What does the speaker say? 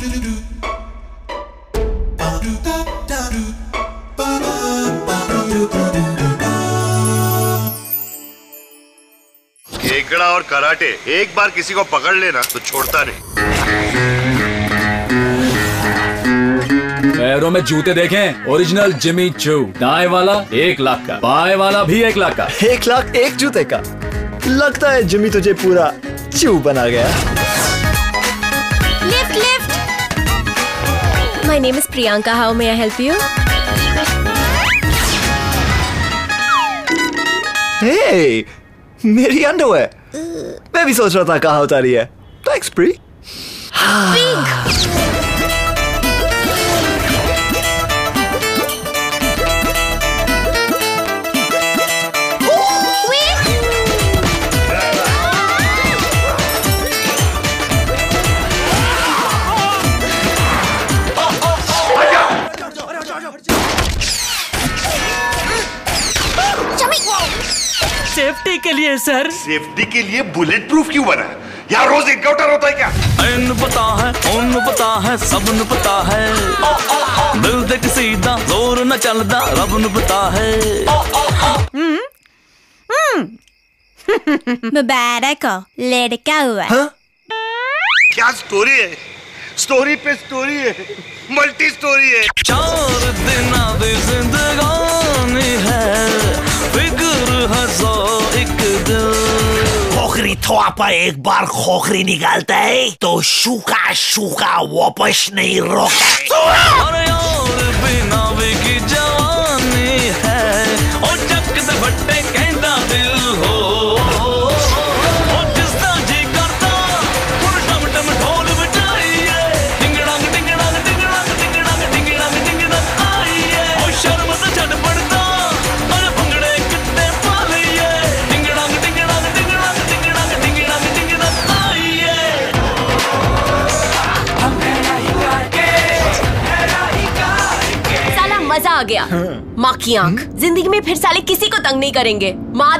केकड़ा और कराटे एक बार किसी को पकड़ लेना तो छोड़ता नहीं। पैरों में जूते देखें ओरिजिनल जिमी चू दाए वाला एक लाख का बाएँ वाला भी एक लाख का। एक लाख एक जूते का। लगता है जिमी तुझे पूरा चू बना गया। Lift lift my name is Priyanka how may I help you hey मेरी अंडरवेयर मैं भी सोच रहा था कहाँ उतारी है थैंक्स प्री सेफ्टी के लिए सर सेफ्टी के लिए बुलेट प्रूफ क्यों बना? यहाँ रोज एनकाउंटर होता है क्या? इन पता है उन पता है सब न पता है। दिल तक सीधा ज़ोर न चलता रब न पता है। हम्म। मुबारक हो लड़का हुआ। हा? क्या स्टोरी है? स्टोरी पे स्टोरी है। मल्टी स्टोरी है पर एक बार खोखरी निकालता है तो सूखा सूखा वापस नहीं रोका। मज़ा आ गया। माँ की आँख। ज़िंदगी में फिर साले किसी को तंग नहीं करेंगे। माँ